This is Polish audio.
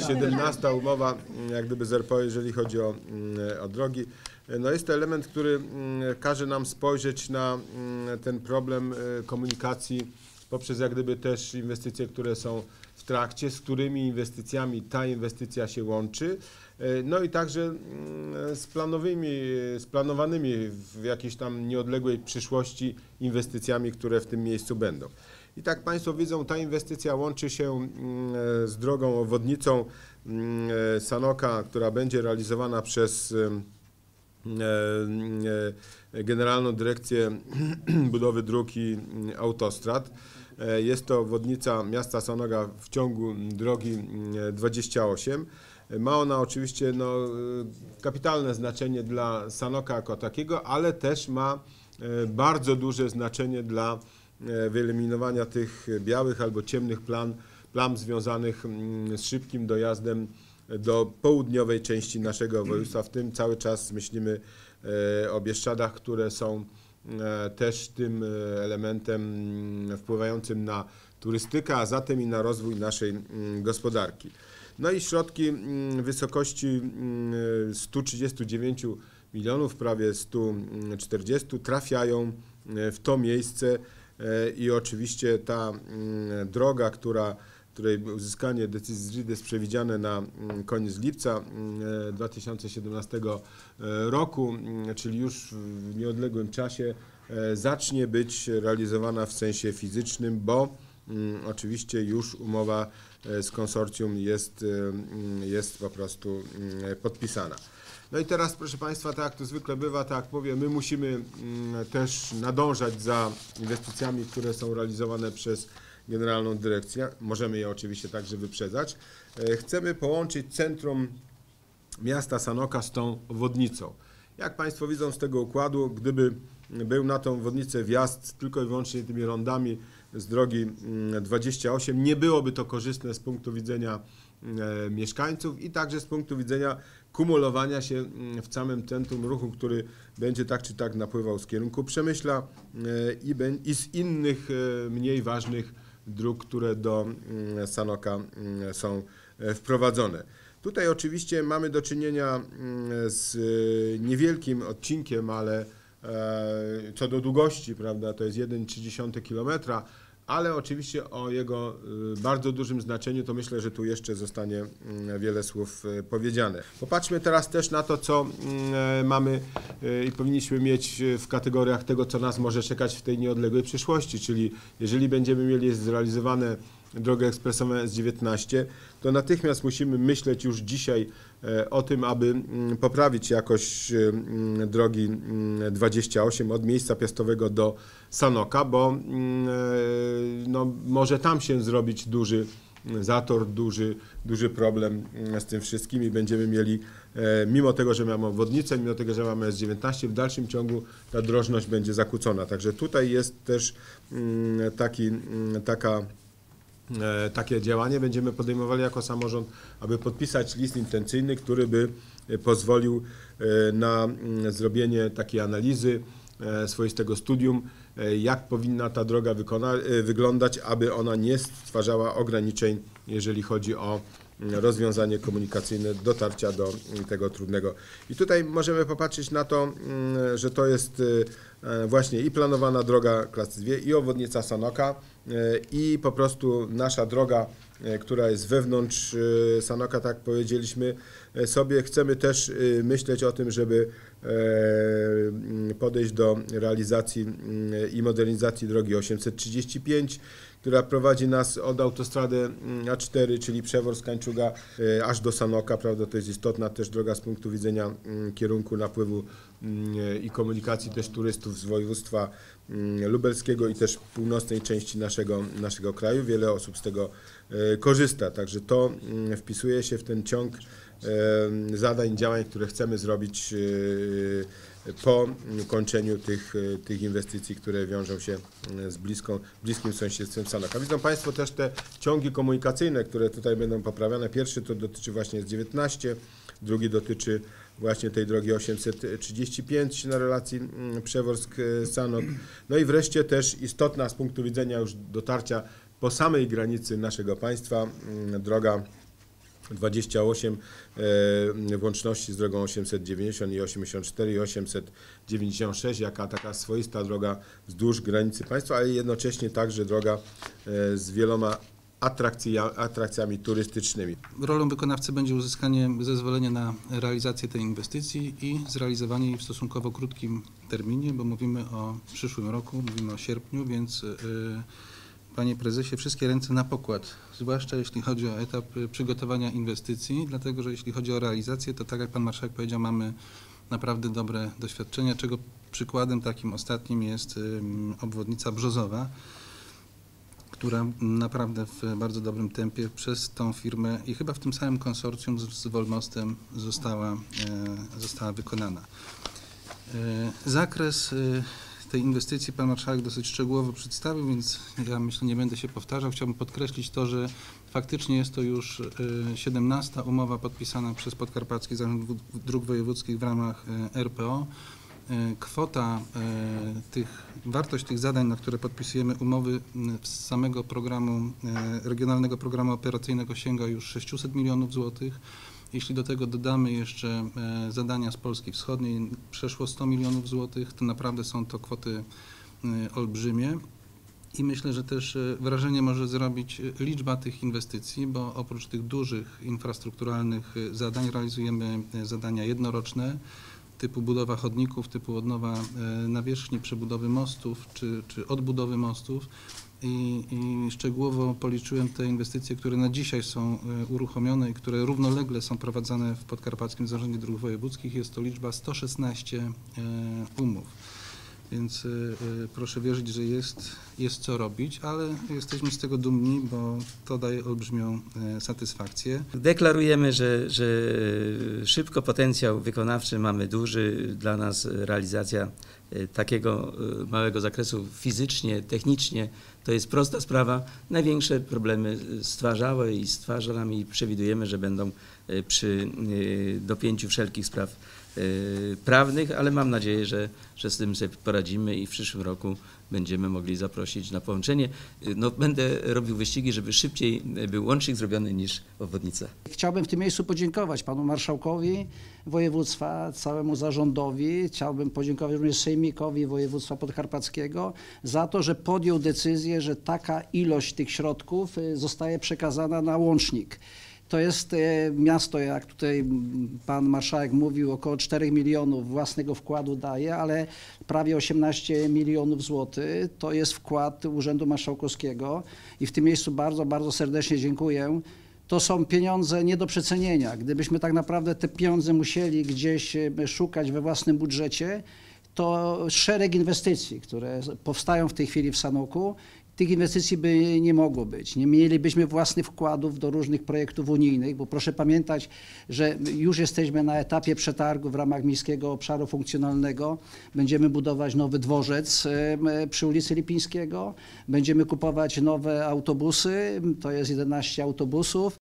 17 umowa, mm, jak gdyby z RPO, jeżeli chodzi o, mm, o drogi. No jest to element, który mm, każe nam spojrzeć na ten problem e, komunikacji poprzez jak gdyby też inwestycje, które są w trakcie, z którymi inwestycjami ta inwestycja się łączy. E, No i także z planowymi, z planowanymi w jakiejś tam nieodległej przyszłości inwestycjami, które w tym miejscu będą. I tak Państwo widzą, ta inwestycja łączy się mm, z drogą obwodnicą mm, e, Sanoka, która będzie realizowana przez e, e, Generalną Dyrekcję Budowy Dróg i mm, Autostrad. E, Jest to obwodnica miasta Sanoga w ciągu drogi mm, 28. Ma ona oczywiście no, e, kapitalne znaczenie dla Sanoka jako takiego, ale też ma e, bardzo duże znaczenie dla e, wyeliminowania tych białych albo ciemnych plan, plam związanych mm, z szybkim dojazdem do południowej części naszego województwa. W tym cały czas myślimy e, o Bieszczadach, które są e, też tym e, elementem mm, wpływającym na turystykę, a zatem i na rozwój naszej mm, gospodarki. No i środki w wysokości mm, 139 milionów, prawie 140 trafiają e, w to miejsce e, i oczywiście ta mm, droga, która której uzyskanie decyzji z RID jest przewidziane na mm, koniec lipca mm, 2017 e, roku, czyli już w nieodległym czasie e, zacznie być realizowana w sensie fizycznym, bo oczywiście już umowa e, z konsorcjum jest, e, mm, jest po prostu mm, podpisana. No i teraz, proszę Państwa, tak jak to zwykle bywa, tak mówię, my musimy mm, też nadążać za inwestycjami, które są realizowane przez Generalną Dyrekcję. Możemy je oczywiście także wyprzedzać. E, Chcemy połączyć centrum miasta Sanoka z tą obwodnicą. Jak Państwo widzą z tego układu, gdyby był na tą obwodnicę wjazd tylko i wyłącznie tymi rondami z drogi mm, 28, nie byłoby to korzystne z punktu widzenia e, mieszkańców i także z punktu widzenia kumulowania się mm, w samym centrum ruchu, który będzie tak czy tak napływał z kierunku Przemyśla e, i, z innych e, mniej ważnych dróg, które do mm, Sanoka mm, są wprowadzone. Tutaj oczywiście mamy do czynienia mm, z niewielkim odcinkiem, ale co do długości, prawda, to jest 1,3 km, ale oczywiście o jego y, bardzo dużym znaczeniu to myślę, że tu jeszcze zostanie mm, wiele słów y, powiedziane. Popatrzmy teraz też na to, co mm, e, mamy y, i powinniśmy mieć w kategoriach tego, co nas może czekać w tej nieodległej przyszłości, czyli jeżeli będziemy mieli zrealizowane drogę ekspresową S19, to natychmiast musimy myśleć już dzisiaj e, o tym, aby mm, poprawić jakość e, mm, drogi mm, 28 od miejsca piastowego do Sanoka, bo mm, e, no, może tam się zrobić duży zator, duży, duży problem mm, z tym wszystkim i będziemy mieli, mimo tego, że mamy obwodnicę, mimo tego, że mamy S19, w dalszym ciągu ta drożność będzie zakłócona. Także tutaj jest też mm, taki, mm, taka takie działanie będziemy podejmowali jako samorząd, aby podpisać list intencyjny, który by e, pozwolił e, na mm, zrobienie takiej analizy, e, swoistego studium, e, jak powinna ta droga wykona, e, wyglądać, aby ona nie stwarzała ograniczeń, jeżeli chodzi o mm, rozwiązanie komunikacyjne dotarcia do mm, tego trudnego. I tutaj możemy popatrzeć na to, mm, że to jest e, e, właśnie i planowana droga klasy 2 i obwodnica Sanoka e, i po prostu nasza droga, e, która jest wewnątrz e, Sanoka, tak powiedzieliśmy e, sobie. Chcemy też e, myśleć o tym, żeby e, podejść do realizacji i modernizacji drogi 835, która prowadzi nas od autostrady mm, A4, czyli przewór z Kańczuga e, aż do Sanoka, prawda, to jest istotna też droga z punktu widzenia mm, kierunku napływu mm, i komunikacji też turystów z województwa lubelskiego i też północnej części naszego, naszego kraju. Wiele osób z tego e, korzysta, także to wpisuje się w ten ciąg e, zadań, działań, które chcemy zrobić e, po kończeniu tych, e, tych inwestycji, które wiążą się e, z bliską, bliskim sąsiedztwem Sanoka. Widzą Państwo też te ciągi komunikacyjne, które tutaj będą poprawiane. Pierwszy to dotyczy właśnie S19, drugi dotyczy właśnie tej drogi 835 na relacji mm, Przeworsk-Sanok. No i wreszcie też istotna z punktu widzenia już dotarcia po samej granicy naszego państwa mm, droga 28 e, łączności z drogą 890 i 84 i 896, jaka taka swoista droga wzdłuż granicy państwa, ale jednocześnie także droga e, z wieloma atrakcja, atrakcjami turystycznymi. Rolą wykonawcy będzie uzyskanie zezwolenia na realizację tej inwestycji i zrealizowanie jej w stosunkowo krótkim terminie, bo mówimy o przyszłym roku, mówimy o sierpniu, więc y, Panie Prezesie, wszystkie ręce na pokład, zwłaszcza jeśli chodzi o etap y, przygotowania inwestycji, dlatego że jeśli chodzi o realizację, to tak jak Pan Marszałek powiedział, mamy naprawdę dobre doświadczenia, czego przykładem takim ostatnim jest obwodnica Brzozowa która naprawdę w bardzo dobrym tempie przez tą firmę i chyba w tym samym konsorcjum z, z Wolmostem została, e, została wykonana. E, zakres e, tej inwestycji pan marszałek dosyć szczegółowo przedstawił, więc ja myślę nie będę się powtarzał. Chciałbym podkreślić to, że faktycznie jest to już e, 17 umowa podpisana przez Podkarpacki Zarząd Dróg Wojewódzkich w ramach e, RPO. E, Kwota e, tych, wartość tych zadań, na które podpisujemy umowy z samego programu, e, Regionalnego Programu Operacyjnego sięga już 600 milionów złotych. Jeśli do tego dodamy jeszcze e, zadania z Polski Wschodniej, przeszło 100 milionów złotych, to naprawdę są to kwoty e, olbrzymie. I myślę, że też e, wrażenie może zrobić liczba tych inwestycji, bo oprócz tych dużych infrastrukturalnych zadań realizujemy zadania jednoroczne typu budowa chodników, typu odnowa e, nawierzchni, przebudowy mostów czy, czy odbudowy mostów. I, I szczegółowo policzyłem te inwestycje, które na dzisiaj są e, uruchomione i które równolegle są prowadzone w Podkarpackim Zarządzie Dróg Wojewódzkich. Jest to liczba 116 e, umów. Więc e, e, proszę wierzyć, że jest, jest co robić, ale jesteśmy z tego dumni, bo to daje olbrzymią e, satysfakcję. Deklarujemy, że, że szybko potencjał wykonawczy mamy duży. Dla nas realizacja takiego małego zakresu fizycznie, technicznie to jest prosta sprawa. Największe problemy stwarzały i stwarza nam i przewidujemy, że będą przy dopięciu wszelkich spraw prawnych, ale mam nadzieję, że, że z tym sobie poradzimy i w przyszłym roku będziemy mogli zaprosić na połączenie. E, No, będę robił wyścigi, żeby szybciej e, był łącznik zrobiony niż obwodnica. Chciałbym w tym miejscu podziękować panu marszałkowi województwa, całemu zarządowi. Chciałbym podziękować również sejmikowi województwa podkarpackiego za to, że podjął decyzję, że taka ilość tych środków y, zostaje przekazana na łącznik. To jest e, miasto, jak tutaj pan marszałek mówił, około 4 milionów własnego wkładu daje, ale prawie 18 milionów złotych to jest wkład Urzędu Marszałkowskiego i w tym miejscu bardzo, bardzo serdecznie dziękuję. To są pieniądze nie do przecenienia. Gdybyśmy tak naprawdę te pieniądze musieli gdzieś e, szukać we własnym budżecie, to szereg inwestycji, które powstają w tej chwili w Sanoku, tych inwestycji by nie mogło być. Nie mielibyśmy własnych wkładów do różnych projektów unijnych, bo proszę pamiętać, że już jesteśmy na etapie przetargu w ramach Miejskiego Obszaru Funkcjonalnego. Będziemy budować nowy dworzec em, przy ulicy Lipińskiego. Będziemy kupować nowe autobusy, to jest 11 autobusów.